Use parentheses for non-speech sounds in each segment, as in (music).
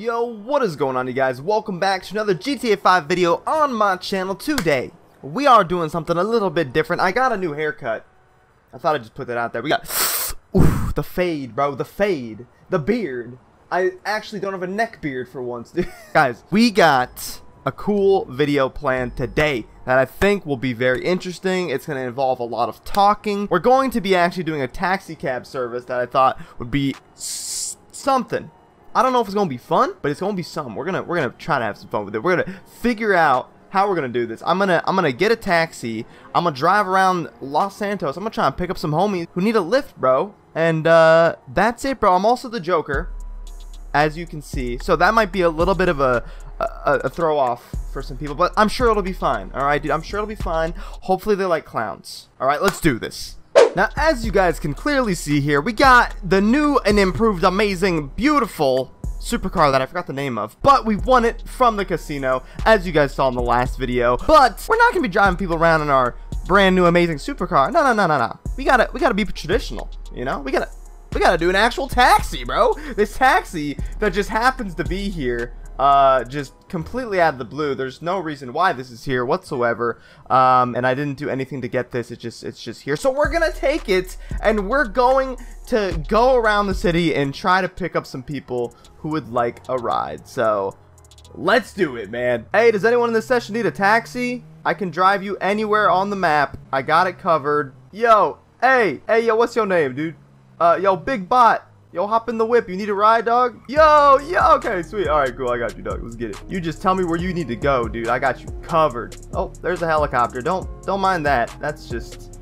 Yo, what is going on you guys? Welcome back to another GTA 5 video on my channel today. We are doing something a little bit different. I got a new haircut. I thought I'd just put that out there. We got, (sighs) oof, the fade, bro, the fade, the beard. I actually don't have a neck beard for once, (laughs) guys, we got a cool video planned today that I think will be very interesting. It's going to involve a lot of talking. We're going to be actually doing a taxi cab service that I thought would be something. I don't know if it's gonna be fun, but it's gonna be some. We're gonna we're gonna try to have some fun with it. We're gonna figure out how we're gonna do this. I'm gonna I'm gonna get a taxi. I'm gonna drive around Los Santos. I'm gonna try and pick up some homies who need a lift, bro. And uh, that's it, bro. I'm also the Joker, as you can see. So that might be a little bit of a a, a throw off for some people, but I'm sure it'll be fine. All right, dude. I'm sure it'll be fine. Hopefully they like clowns. All right, let's do this. Now, as you guys can clearly see here, we got the new and improved, amazing, beautiful supercar that I forgot the name of, but we won it from the casino, as you guys saw in the last video. But we're not gonna be driving people around in our brand new amazing supercar. No, no, no, no, no. We gotta, we gotta be traditional. You know, we gotta, we gotta do an actual taxi, bro. This taxi that just happens to be here uh, just completely out of the blue. There's no reason why this is here whatsoever, um, and I didn't do anything to get this. It's just it's just here. So we're gonna take it, and we're going to go around the city and try to pick up some people who would like a ride. So let's do it, man. Hey, does anyone in this session need a taxi? I can drive you anywhere on the map. I got it covered. Yo, hey, hey, yo, what's your name, dude? Uh, yo, Big Bot. Yo, hop in the whip. You need a ride, dog? Yo, yo, okay, sweet. All right, cool. I got you, dog. Let's get it. You just tell me where you need to go, dude. I got you covered. Oh, there's a helicopter. Don't, don't mind that. That's just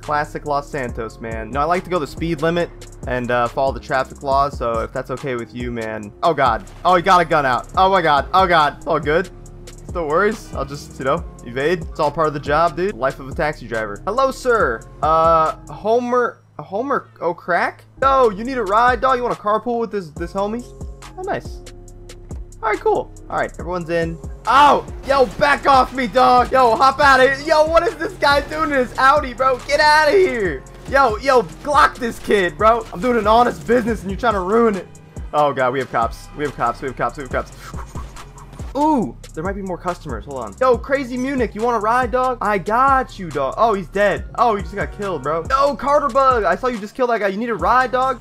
classic Los Santos, man. No, I like to go the speed limit and uh, follow the traffic laws. So if that's okay with you, man. Oh God. Oh, he got a gun out. Oh my God. Oh God. All good. No worries. I'll just, you know, evade. It's all part of the job, dude. Life of a taxi driver. Hello, sir. Uh, Homer. A Homer oh crack? Yo, you need a ride, dog? You want a carpool with this this homie? Oh, nice. All right, cool. All right, everyone's in. Oh, yo, back off me, dog. Yo, hop out of here. Yo, what is this guy doing in his Audi, bro? Get out of here. Yo, yo, Glock this kid, bro. I'm doing an honest business and you're trying to ruin it. Oh, God, we have cops. We have cops. We have cops. We have cops. Ooh, there might be more customers. Hold on. Yo, Crazy Munich, you want to ride, dog? I got you, dog. Oh, he's dead. Oh, he just got killed, bro. Yo, Carter Bug, I saw you just kill that guy. You need a ride, dog?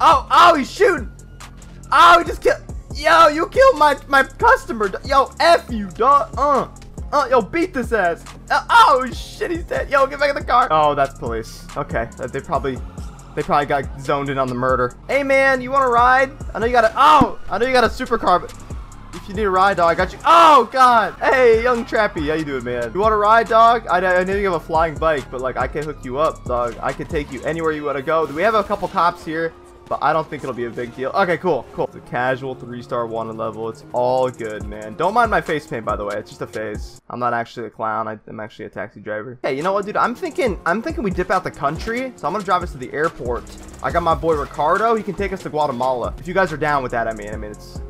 Oh, oh, he's shooting. Oh, he just killed. Yo, you killed my my customer. Yo, F you, dog. Uh. Uh, yo, beat this ass. Uh, oh, shit, he's dead. Yo, get back in the car. Oh, that's police. Okay, uh, they probably they probably got zoned in on the murder. Hey, man, you want to ride? I know you got a, oh, I know you got a supercar, but if you need a ride, dog, I got you. Oh, God. Hey, young Trappy. How you doing, man? You want a ride, dog? I, I know you have a flying bike, but, like, I can hook you up, dog. I can take you anywhere you want to go. We have a couple cops here, but I don't think it'll be a big deal. Okay, cool, cool. It's a casual three-star wanted level. It's all good, man. Don't mind my face paint, by the way. It's just a phase. I'm not actually a clown. I, am actually a taxi driver. Hey, you know what, dude? I'm thinking, I'm thinking we dip out the country. So I'm gonna drive us to the airport. I got my boy Ricardo. He can take us to Guatemala. If you guys are down with that, I mean, I mean, it's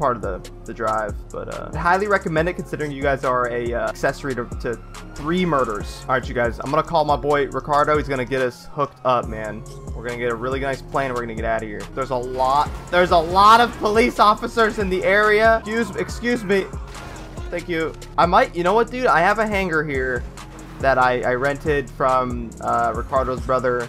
part of the, the drive, but uh, I highly recommend it considering you guys are a uh, accessory to, to three murders. All right, you guys, I'm gonna call my boy Ricardo. He's gonna get us hooked up, man. We're gonna get a really nice plane. We're gonna get out of here. There's a lot. There's a lot of police officers in the area. Excuse, excuse me. Thank you. I might, you know what, dude? I have a hangar here that I, I rented from uh, Ricardo's brother,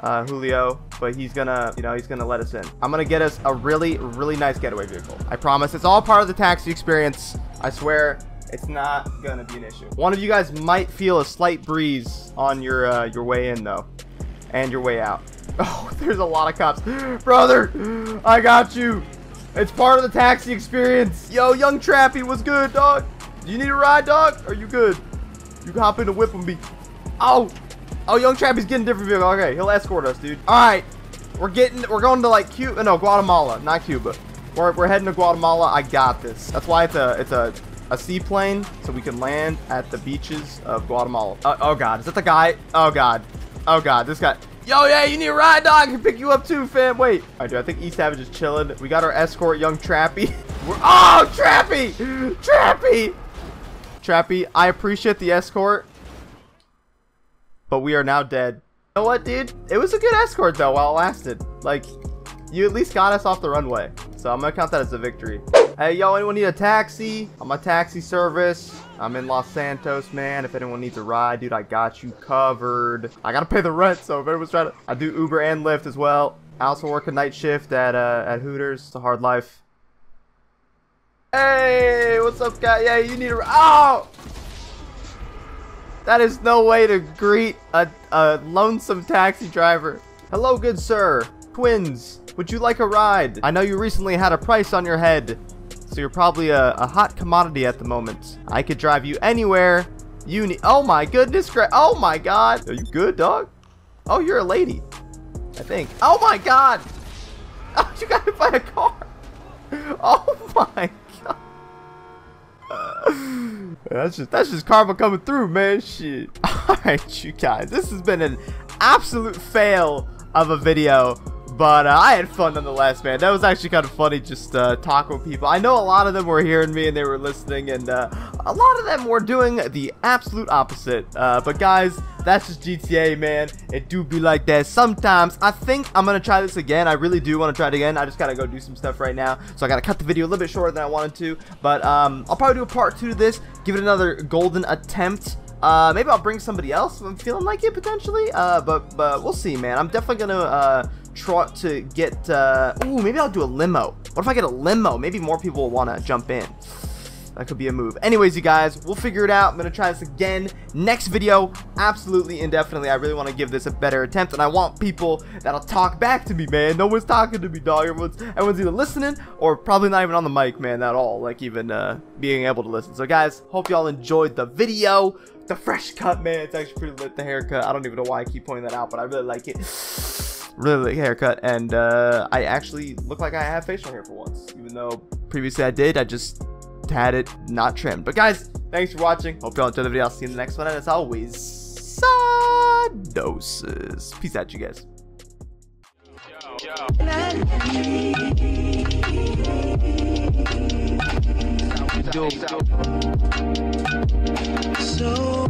uh, Julio but he's gonna, you know, he's gonna let us in. I'm gonna get us a really, really nice getaway vehicle. I promise. It's all part of the taxi experience. I swear. It's not gonna be an issue. One of you guys might feel a slight breeze on your uh, your way in though, and your way out. (laughs) Oh, there's a lot of cops, (gasps) brother. I got you. It's part of the taxi experience. Yo, young Trappy, what's good, dog? Do you need a ride, dog? Are you good? You can hop in the whip and be. Oh, Oh, Young Trappy's getting different vehicle. Okay, he'll escort us, dude. All right, we're getting, we're going to like Cuba, no, Guatemala, not Cuba. We're, we're heading to Guatemala. I got this. That's why it's a, it's a, a seaplane, so we can land at the beaches of Guatemala. Uh, oh God, is that the guy? Oh God, oh God, this guy. Yo, yeah, you need a ride, dog. I can pick you up too, fam. Wait. All right, dude, I think East Savage is chilling. We got our escort, Young Trappy. (laughs) We're, oh, Trappy, Trappy, Trappy. I appreciate the escort but we are now dead. You know what, dude? It was a good escort, though, while it lasted. Like, you at least got us off the runway. So I'm gonna count that as a victory. Hey, yo, anyone need a taxi? I'm a taxi service. I'm in Los Santos, man. If anyone needs a ride, dude, I got you covered. I gotta pay the rent, so if anyone's trying to... I do Uber and Lyft as well. I also work a night shift at, uh, at Hooters. It's a hard life. Hey, what's up, guy? Yeah, you need a... Oh! That is no way to greet a, a lonesome taxi driver. Hello, good sir. Twins, would you like a ride? I know you recently had a price on your head, so you're probably a, a hot commodity at the moment. I could drive you anywhere you need. Oh my goodness, oh my god. Are you good, dog? Oh, you're a lady, I think. Oh my god. Oh, (laughs) you got hit by a car. (laughs) Oh my (laughs) that's just that's just karma coming through, man. Shit. (laughs) Alright, you guys. This has been an absolute fail of a video. But uh, I had fun nonetheless, man. That was actually kind of funny just uh, talking with people. I know a lot of them were hearing me and they were listening, and uh, a lot of them were doing the absolute opposite. Uh, but guys, that's just GTA, man. It do be like that sometimes. I think I'm going to try this again. I really do want to try it again. I just got to go do some stuff right now. So I got to cut the video a little bit shorter than I wanted to. But um, I'll probably do a part two to this. Give it another golden attempt. Uh, maybe I'll bring somebody else if I'm feeling like it potentially. Uh, but but we'll see, man. I'm definitely gonna uh try to get. Uh, ooh, maybe I'll do a limo. What if I get a limo? Maybe more people will want to jump in. That could be a move. Anyways, you guys, we'll figure it out. I'm going to try this again next video, absolutely indefinitely. I really want to give this a better attempt, and I want people that'll talk back to me, man. No one's talking to me, dog. Everyone's, everyone's either listening or probably not even on the mic, man, at all. Like, even uh, being able to listen. So, guys, hope y'all enjoyed the video the fresh cut, man. It's actually pretty lit, the haircut. I don't even know why I keep pointing that out, but I really like it really big haircut, and uh, I actually look like I have facial hair for once, even though previously I did. I just had it not trimmed. But guys, thanks for watching. Hope y'all enjoyed the video. I'll see you in the next one, and as always, Sadoses. Peace out, you guys. Yo, yo. So